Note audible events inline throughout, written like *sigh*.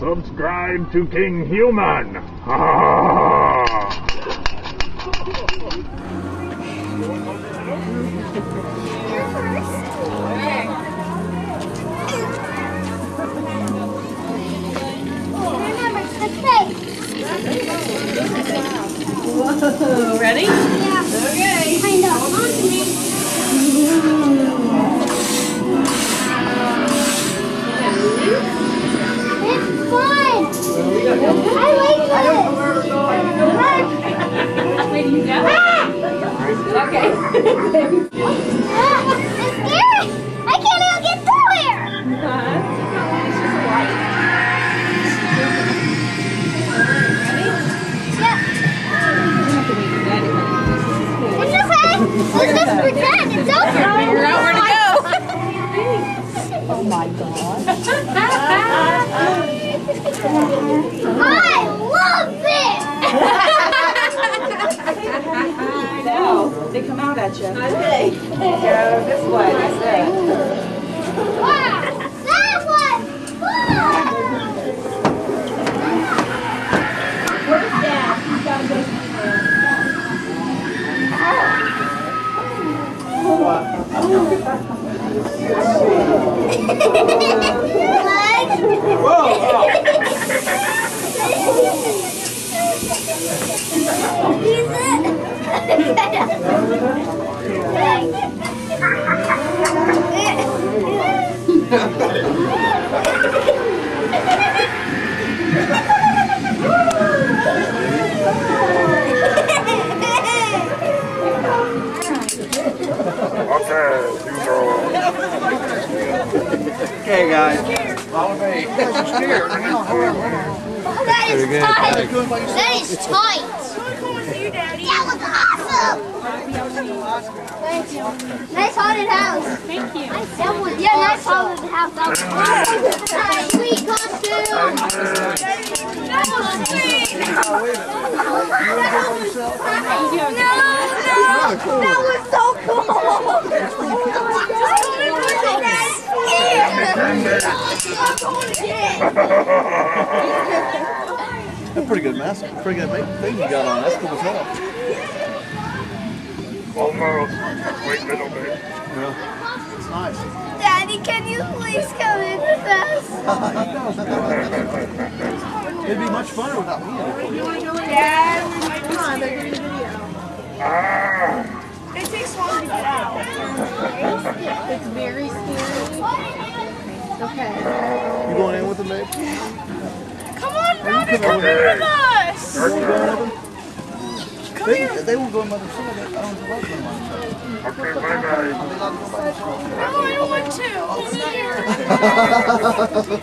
Subscribe to King Human. Ha ha *laughs* You. Okay. Go this way. It. Okay, guys. Me. That is tight. That is tight. That was awesome. Thank you. Nice haunted house. Thank you. That yeah, nice haunted house. That was. Sweet costume. That was sweet. No, no, that was so cool. That's a pretty good mask. Pretty good make thing you got on. That's cool as hell. Almost. Wait a little bit. Yeah. It's nice. Daddy, can you please come in with us? *laughs* It'd be much funner without me in it. Ah, It takes long to get out. It's very scary. Okay. You going in with them, babe? Come on, brother, come in with us. You going with them? They, they will go in by themselves. I don't know about them. okay, bye bye. No, I don't want to. Come here.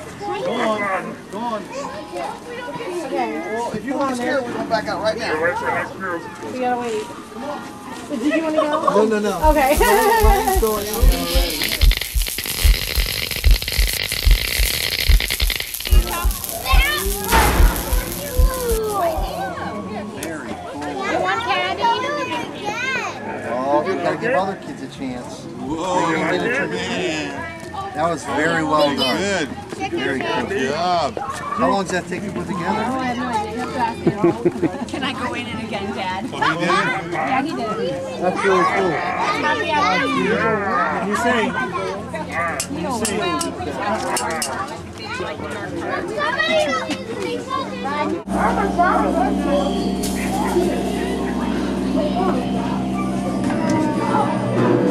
*laughs* Go on. Go on. Okay. Well, if you want to scare, we're going back out right now. Wait for the next group. We gotta wait. Did you want to go? No, no, no. Okay. *laughs* give other kids a chance. Whoa, You did it. man. That was very oh, well done. Good. Very cool. Good job. How long does that take to put together? *laughs* Can I go in it again, Dad? Oh, he did? Yeah, he did. That's really cool. Daddy, You say, you say, Look Thank you.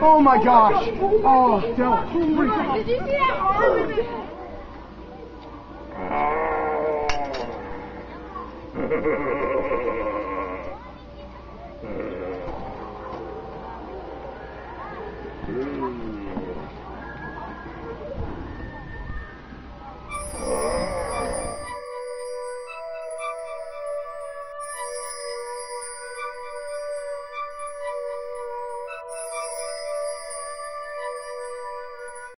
Oh my gosh. Oh, Del. Did you see that arm? Ah. *laughs*